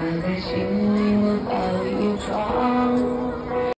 放在心里。